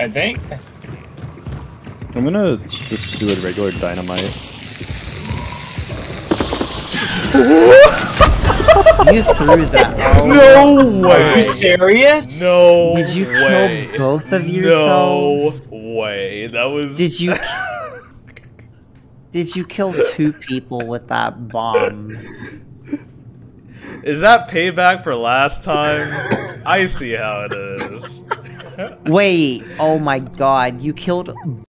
I think. I'm gonna just do a regular dynamite. You threw that. No way! Are you serious? No Did you way. kill both of yourselves? No way. That was. Did you? Did you kill two people with that bomb? Is that payback for last time? I see how it is. Wait, oh my god, you killed